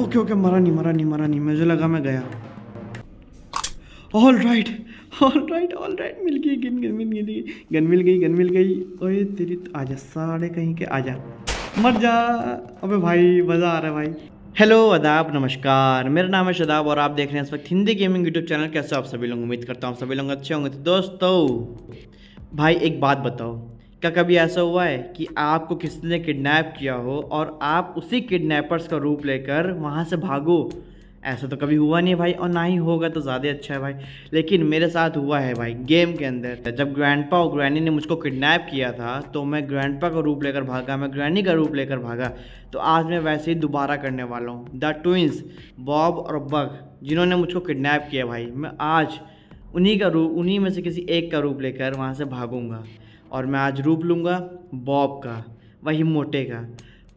Okay okay मरा नहीं मरा नहीं मरा नहीं। मुझे लगा मैं गया। All right all right all right मिल गई, गन गन मिल गई गन। मिल गई, गन मिल गई। ओए, तेरी आजा साढ़े कहीं के आजा। मर जा। अबे भाई, मज़ा आ रहा है भाई। हेलो अदाब नमस्कार। मेरा नाम है शदाब और आप देख रहे हैं इस वक्त हिंदी गेमिंग यूट्यूब चैनल कैसे आप सभी लोग? उम्मीद करता हूँ सभी लोग अच्छे होंगे। तो दोस्तों, भाई, एक बात बताओ। क्या कभी ऐसा हुआ है कि आपको किसी ने किडनैप किया हो और आप उसी किडनैपर्स का रूप लेकर वहाँ से भागो? ऐसा तो कभी हुआ नहीं भाई, और ना ही होगा तो ज़्यादा अच्छा है भाई। लेकिन मेरे साथ हुआ है भाई गेम के अंदर। जब ग्रैंडपा और ग्रैनी ने मुझको किडनैप किया था तो मैं ग्रैंडपा का रूप लेकर भागा, मैं ग्रैनी का रूप लेकर भागा। तो आज मैं वैसे ही दोबारा करने वाला हूँ। द ट्विंस बॉब और बग जिन्होंने मुझको किडनैप किया भाई, मैं आज उन्हीं का रूप उन्हीं में से किसी एक का रूप लेकर वहाँ से भागूँगा। और मैं आज रूप लूँगा बॉब का, वही मोटे का।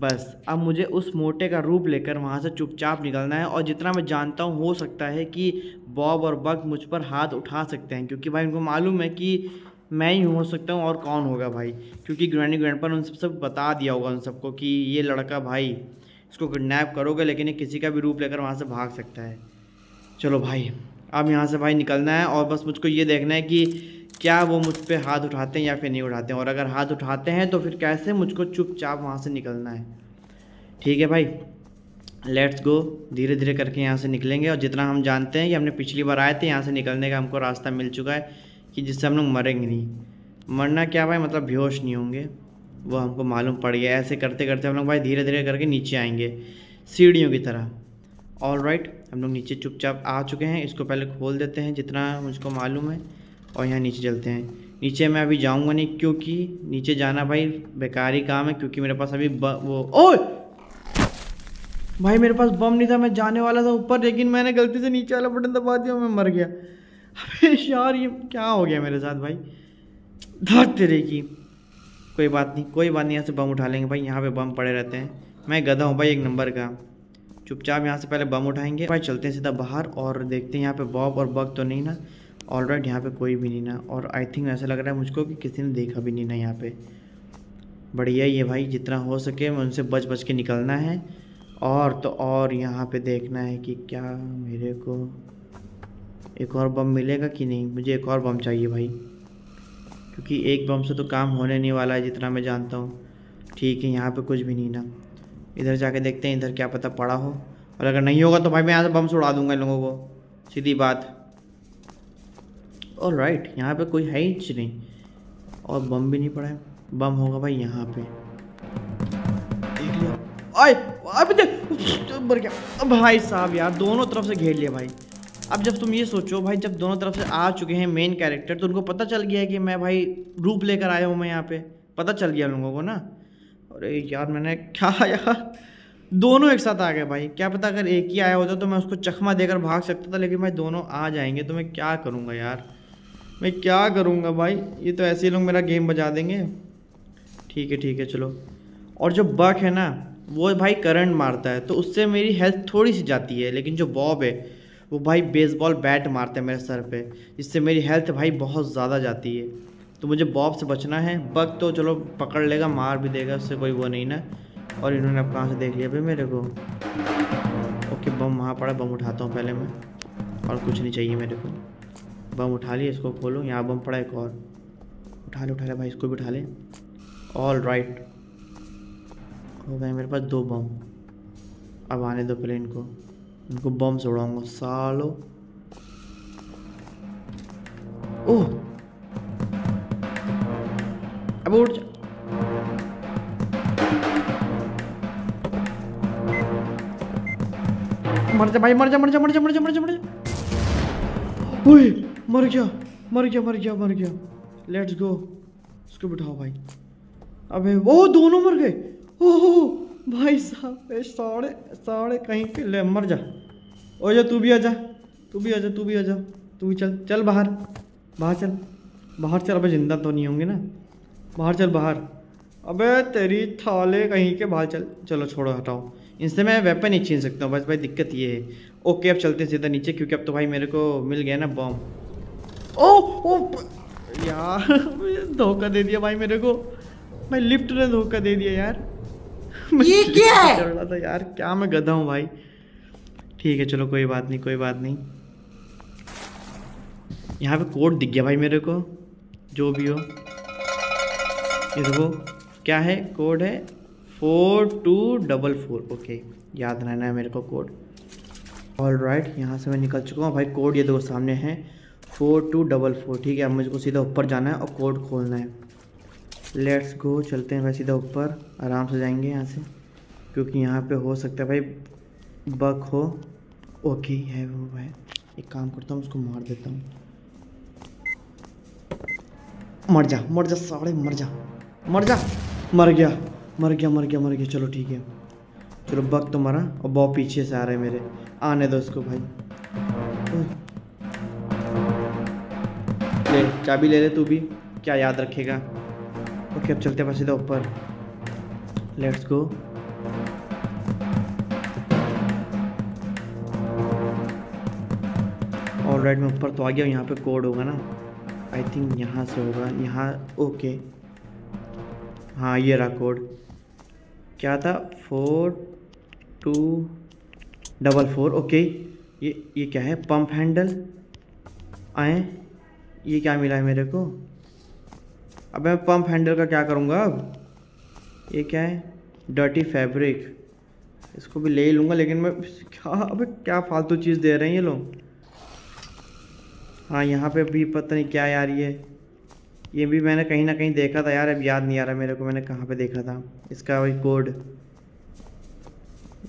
बस, अब मुझे उस मोटे का रूप लेकर वहाँ से चुपचाप निकलना है और जितना मैं जानता हूँ, हो सकता है कि बॉब और बग मुझ पर हाथ उठा सकते हैं, क्योंकि भाई उनको मालूम है कि मैं ही हो सकता हूँ और कौन होगा भाई, क्योंकि ग्रैंडी ग्रैंड पर उन सब सब बता दिया होगा उन सबको कि ये लड़का भाई, इसको किडनैप करोगे, लेकिन ये किसी का भी रूप लेकर वहाँ से भाग सकता है। चलो भाई, अब यहाँ से भाई निकलना है और बस मुझको ये देखना है कि क्या वो मुझ पर हाथ उठाते हैं या फिर नहीं उठाते हैं? और अगर हाथ उठाते हैं तो फिर कैसे मुझको चुपचाप वहाँ से निकलना है? ठीक है भाई लेट्स गो धीरे धीरे करके यहाँ से निकलेंगे और जितना हम जानते हैं कि हमने पिछली बार आए थे, यहाँ से निकलने का हमको रास्ता मिल चुका है कि जिससे हम लोग मरेंगे नहीं। मरना क्या भाई? मतलब बेहोश नहीं होंगे। वो हमको मालूम पड़ गया। ऐसे करते करते हम लोग भाई धीरे धीरे करके नीचे आएँगे, सीढ़ियों की तरह। ऑल राइट हम लोग नीचे चुपचाप आ चुके हैं। इसको पहले खोल देते हैं जितना मुझको मालूम है। और यहाँ नीचे चलते हैं। नीचे मैं अभी जाऊँगा नहीं क्योंकि नीचे जाना भाई बेकारी काम है क्योंकि मेरे पास अभी वो ओ भाई मेरे पास बम नहीं था, मैं जाने वाला था ऊपर, लेकिन मैंने गलती से नीचे वाला बटन दबा दिया मैं मर गया। यार, ये क्या हो गया मेरे साथ भाई? धक तेरे की। कोई बात नहीं, कोई बात नहीं, यहाँ से बम उठा लेंगे भाई, यहाँ पे बम पड़े रहते हैं। मैं गधा हूँ भाई एक नंबर का। चुपचाप यहाँ से पहले बम उठाएँगे। भाई चलते हैं सीधा बाहर और देखते हैं यहाँ पे बॉब और बग तो नहीं ना। ऑल राइट यहाँ पे कोई भी नहीं ना। और आई थिंक ऐसा लग रहा है मुझको कि किसी ने देखा भी नहीं ना यहाँ पे। बढ़िया है भाई, जितना हो सके उनसे बच बच के निकलना है। और तो और यहाँ पे देखना है कि क्या मेरे को एक और बम मिलेगा कि नहीं। मुझे एक और बम चाहिए भाई। क्योंकि एक बम से तो काम होने नहीं वाला है, जितना मैं जानता हूँ। ठीक है, यहाँ पे कुछ भी नहीं ना। इधर जाके देखते हैं, इधर क्या पता पड़ा हो। और अगर नहीं होगा तो भाई मैं यहाँ से बम से उड़ा दूँगा इन लोगों को। सीधी बात। और राइट यहाँ पे कोई है ही नहीं। और बम भी नहीं पड़ा है। बम होगा भाई यहाँ पे। देख लिया। आए मर गया। अब भाई साहब यार, दोनों तरफ़ से घेर लिया भाई। अब जब तुम ये सोचो, भाई जब दोनों तरफ़ से आ चुके हैं मेन कैरेक्टर तो उनको पता चल गया है कि मैं भाई रूप लेकर आया हूँ मैं यहाँ पे। पता चल गया लोगों को ना। अरे यार, मैंने क्या यार? दोनों एक साथ आ गए भाई। क्या पता अगर एक ही आया होता तो मैं उसको चखमा देकर भाग सकता था, लेकिन भाई दोनों आ जाएँगे तो मैं क्या करूँगा यार? मैं क्या करूँगा भाई? ये तो ऐसे ही लोग मेरा गेम बजा देंगे। ठीक है ठीक है, चलो। और जो बक है ना, वो भाई करंट मारता है तो उससे मेरी हेल्थ थोड़ी सी जाती है, लेकिन जो बॉब है, वो भाई बेसबॉल बैट मारते हैं मेरे सर पे, जिससे मेरी हेल्थ भाई बहुत ज़्यादा जाती है। तो मुझे बॉब से बचना है। बग तो चलो पकड़ लेगा, मार भी देगा, उससे कोई वो नहीं ना। और इन्होंने अब कहाँ से देख लिया भाई मेरे को? ओके, बम वहाँ पड़ा, बम उठाता हूँ पहले मैं। और कुछ नहीं चाहिए मेरे को। बम उठा लिया इसको खोलो, यहाँ बम पड़ा एक और। उठा ले उठा ले भाई, इसको भी उठा ले। ऑल राइट हो गए मेरे पास दो बम। अब आने दो पहले इनको। इनको बम से उड़ाऊँगा, सालो। ओह! अब उठ मर जा भाई, मर जा मर जा मर जा मर जा मर जा मर जा। ओए! मर गया मर गया मर गया मर गया। लेट्स गो उसको बिठाओ भाई। अबे, वो दोनों मर गए। ओहो, भाई साहब साढ़े साढ़े कहीं के ले, मर जा। ओ जा तू भी आ जा, तू भी आ जा, तू भी आ जा, तू भी चल चल बाहर बाहर चल बाहर चल। अबे, ज़िंदा तो नहीं होंगे ना। बाहर चल, बाहर। अबे, तेरी थाले कहीं के बाहर चल, चलो छोड़ो, हटाओ। इनसे मैं वेपन नहीं छीन सकता हूँ, बस भाई दिक्कत ये है। ओके अब चलते सीधा नीचे, क्योंकि अब तो भाई मेरे को मिल गया ना बॉम ओ ओ यार धोखा दे दिया भाई मेरे को। भाई लिफ्ट ने धोखा दे दिया यार। ये क्या है? चल रहा था यार क्या मैं गधा हूँ भाई। ठीक है चलो कोई बात नहीं कोई बात नहीं। यहाँ पे कोड दिख गया भाई मेरे को जो भी हो। ये देखो क्या है? कोड है four two double four. Okay याद रहना है मेरे को कोड। ऑल राइट यहाँ से मैं निकल चुका हूँ। भाई कोड ये देखो सामने है। फोर टू डबल फोर, ठीक है? अब मुझको सीधा ऊपर जाना है और कोड खोलना है। लेट्स गो चलते हैं भाई सीधा ऊपर। आराम से जाएँगे यहाँ से, क्योंकि यहाँ पे हो सकता है भाई बक हो। ओके है वो भाई। एक काम करता हूँ, उसको मार देता हूँ। मर जा मर जा साड़े मर जा। मर जा। मर गया मर गया मर गया मर गया। चलो ठीक है। चलो बक तो मरा और बहुत पीछे से आ रहे मेरे। आने दो उसको भाई। ले, चाबी ले ले तू भी। क्या याद रखेगा? ओके, अब चलते हैं सीधा ऊपर। लेट्स गो ऑल राइट मैं ऊपर तो आ गया यहाँ पे कोड होगा ना। आई थिंक यहाँ से होगा, यहाँ ओके हाँ ये रहा कोड क्या था? Four two double four okay ये ये क्या है? पंप हैंडल आए। ये क्या मिला है मेरे को? अब मैं पंप हैंडल का क्या करूँगा अब? ये क्या है? डर्टी फैब्रिक इसको भी ले ही लूँगा, लेकिन मैं क्या, अबे क्या फालतू चीज़ दे रहे हैं ये लोग? हाँ यहाँ पे भी पता नहीं क्या यार ये। ये भी मैंने कहीं ना कहीं देखा था यार, अब याद नहीं आ रहा मेरे को, मैंने कहाँ पे देखा था। इसका वही कोड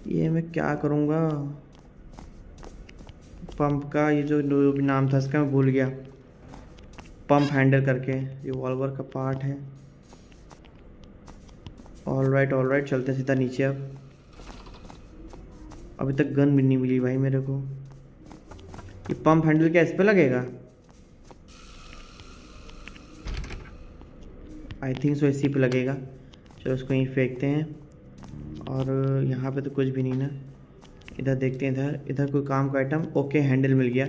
ये मैं क्या करूँगा? पंप का, ये जो नाम था इसका, मैं भूल गया। पंप हैंडल करके रिवॉल्वर का पार्ट है। ऑल राइट ऑल राइट चलते हैं सीधा नीचे अब। अभी तक गन भी नहीं मिली भाई मेरे को। ये पंप हैंडल क्या इस पर लगेगा? आई थिंक सो इसी पे लगेगा। चलो उसको यहीं फेंकते हैं। और यहाँ पे तो कुछ भी नहीं ना। इधर देखते हैं, इधर इधर कोई काम का आइटम ओके हैंडल मिल गया।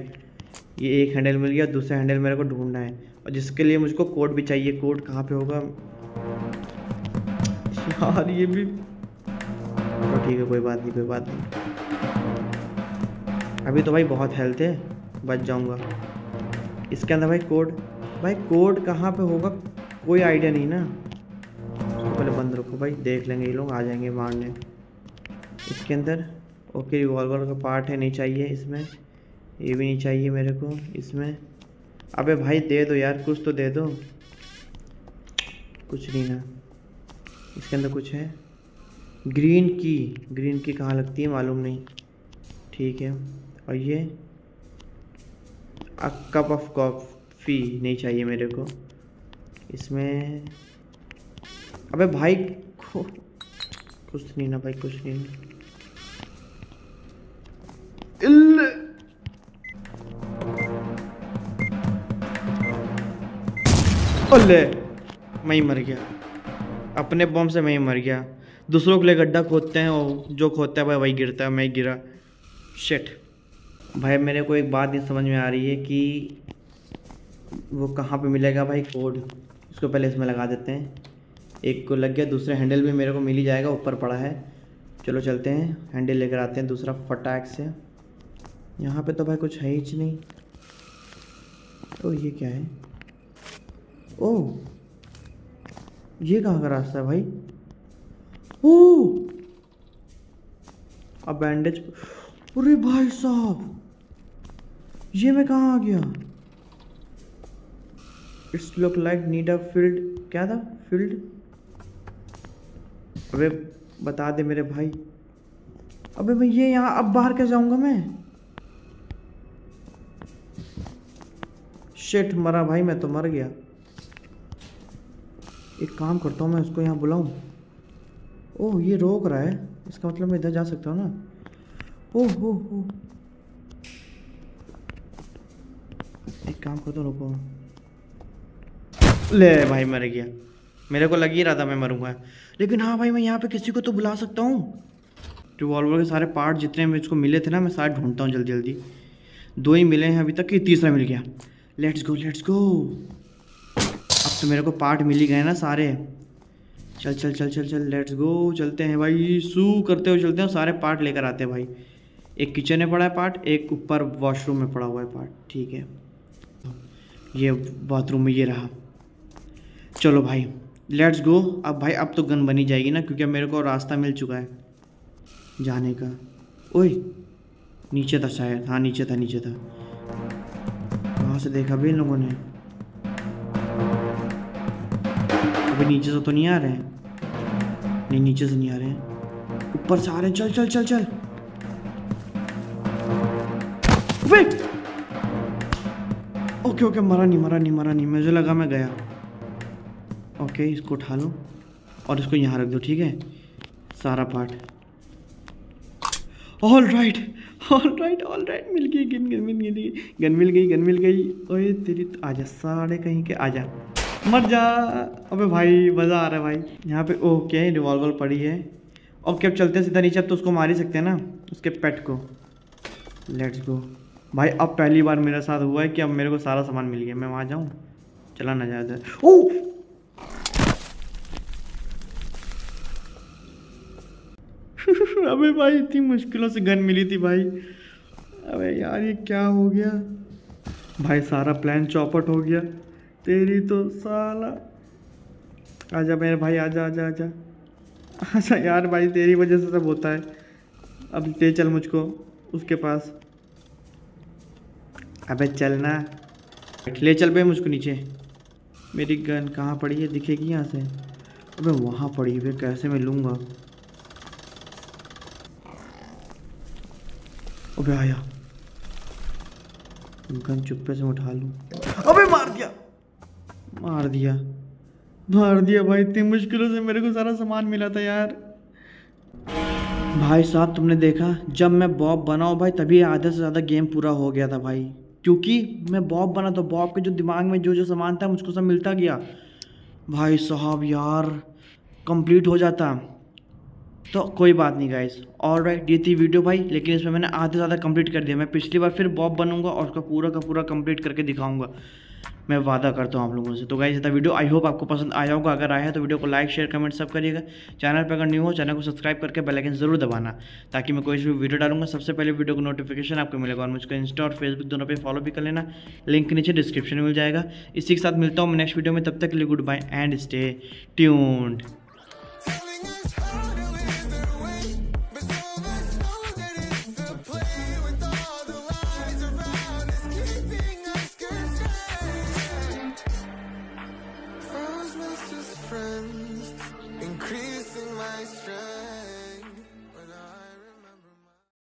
ये एक हैंडल मिल गया, दूसरा हैंडल मेरे को ढूंढना है। और जिसके लिए मुझको कोड भी चाहिए, कोड कहाँ पे होगा? यार, ये भी तो ठीक है, कोई बात नहीं, कोई बात नहीं। अभी तो भाई बहुत हेल्थ है, बच जाऊँगा। इसके अंदर भाई कोड भाई कोड कहाँ पे होगा? कोई आइडिया नहीं ना। उसको पहले बंद रखो भाई, देख लेंगे ये लोग, आ जाएँगे मारने इसके अंदर ओके रिवॉल्वर का पार्ट है, नहीं चाहिए इसमें। ये भी नहीं चाहिए मेरे को इसमें। अबे भाई दे दो यार, कुछ तो दे दो। कुछ नहीं ना। इसके अंदर कुछ है। ग्रीन की ग्रीन की कहाँ लगती है मालूम नहीं। ठीक है। और ये? अ कप ऑफ़ कॉफ़ी नहीं चाहिए मेरे को। इसमें? अबे भाई कुछ नहीं ना भाई, कुछ नहीं। इल्ल अल्ले मैं ही मर गया। अपने बम से मैं ही मर गया। दूसरों के लिए गड्ढा खोदते हैं और जो खोदता है भाई वही गिरता है, मैं गिरा। शेट भाई मेरे को एक बात नहीं समझ में आ रही है कि वो कहाँ पे मिलेगा भाई कोड इसको पहले इसमें लगा देते हैं। एक को लग गया, दूसरे हैंडल भी मेरे को मिल ही जाएगा, ऊपर पड़ा है। चलो चलते हैं हैंडल लेकर आते हैं दूसरा फटाक से। यहाँ पे तो भाई कुछ है ही नहीं। तो ये क्या है? ओ ये कहाँ का रास्ता है भाई? ओ अब बैंडेज अरे भाई साहब। ये मैं कहाँ आ गया? It's look like need a field क्या था? फ़ील्ड अबे बता दे मेरे भाई। अबे मैं ये यहाँ अब बाहर कैसे जाऊँगा मैं? शिट मरा भाई मैं तो मर गया। एक काम करता हूँ, मैं उसको यहाँ बुलाऊँ। ओह, ये रोक रहा है। इसका मतलब मैं इधर जा सकता हूँ ना? ओह हो हो एक काम करता हूँ, रुको। ले भाई, मर गया। मेरे को लग ही रहा था मैं मरूँगा। लेकिन हाँ भाई, मैं यहाँ पे किसी को तो बुला सकता हूँ। रिवॉल्वर के सारे पार्ट जितने मुझको मिले थे ना, मैं सारे ढूंढता हूँ जल्दी जल्दी दो ही मिले हैं अभी तक कि तीसरा मिल गया। लेट्स गो लेट्स गो अब तो मेरे को पार्ट मिल ही गए ना सारे। चल चल चल चल चल लेट्स गो चलते हैं भाई। सू करते हुए चलते हैं सारे पार्ट लेकर आते हैं भाई। एक किचन में पड़ा है पार्ट एक ऊपर वॉशरूम में पड़ा हुआ है पार्ट ठीक है। ये बाथरूम में ये रहा। चलो भाई लेट्स गो अब भाई, अब तो गन बनी जाएगी ना, क्योंकि अब मेरे को रास्ता मिल चुका है जाने का। ओए, नीचे था शायद। हाँ नीचे था नीचे था। कहाँ से देखा भी इन लोगों ने? अभी नीचे से तो नहीं आ रहे हैं। नहीं, नीचे से नहीं आ रहे हैं। ऊपर से आ रहे हैं। चल चल चल चल। वेट ओके ओके, मरा नहीं मरा नहीं मरा नहीं। मुझे लगा मैं गया। ओके, इसको उठा लो और इसको यहाँ रख दो, ठीक है? सारा part. All right all right all right मिल गई, गन मिल गई गन मिल गई, गन, मिल गई। ओए, तेरी आजा साढ़े कहीं के आजा। मर जा। अबे भाई, मज़ा आ रहा है भाई। यहाँ पे ओके रिवॉल्वर पड़ी है? ओके अब चलते हैं सीधा नीचे, अब तो उसको मार ही सकते हैं ना, उसके पेट को। लेट्स गो भाई, अब पहली बार मेरे साथ हुआ है कि अब मेरे को सारा सामान मिल गया। मैं वहाँ जाऊँ? चला ना जाए ओ अबे भाई, इतनी मुश्किलों से गन मिली थी भाई। अबे यार, ये क्या हो गया? भाई, सारा प्लान चौपट हो गया। तेरी तो साला। आजा मेरे भाई, आजा आजा आजा। अच्छा यार भाई, तेरी वजह से सब होता है। अब ले चल मुझको उसके पास। अबे चलना ले चल बे मुझको नीचे। मेरी गन कहाँ पड़ी है? दिखेगी यहाँ से। अबे वहाँ पड़ी है कैसे मैं लूँगा? अबे आया। गन चुप्पे से उठा लूँ। अबे मार दिया। मार दिया। मार दिया भाई, इतनी मुश्किलों से मेरे को सारा सामान मिला था यार। भाई साहब, तुमने देखा, जब मैं बॉब बना हूँ भाई, तभी आधे से ज़्यादा गेम पूरा हो गया था भाई। क्योंकि मैं बॉब बना तो बॉब के जो दिमाग में जो जो सामान था, मुझको सब मिलता गया। भाई साहब यार कंप्लीट हो जाता। तो कोई बात नहीं गाइस और राइट ये थी वीडियो भाई, लेकिन इसमें मैंने आधे ज़्यादा कंप्लीट कर दिया। मैं पिछली बार फिर बॉब बनूँगा और उसका पूरा का पूरा कंप्लीट करके दिखाऊँगा। मैं वादा करता हूँ आप लोगों से। तो गाइस था वीडियो आई होप आपको पसंद आया होगा। अगर आया है तो वीडियो को लाइक शेयर कमेंट सब करिएगा। चैनल पर अगर न्यू हो चैनल को सब्सक्राइब करके बेल आइकन ज़रूर दबाना, ताकि मैं कोई भी वीडियो डालूँगा। सबसे पहले वीडियो को नोटिफिकेशन आपको मिलेगा और मुझको इंस्टा और फेसबुक दोनों पर फॉलो भी कर लेना। लिंक नीचे डिस्क्रिप्शन में मिल जाएगा। इसी के साथ मिलता हूँ नेक्स्ट वीडियो में। तब तक के लिए good bye and stay tuned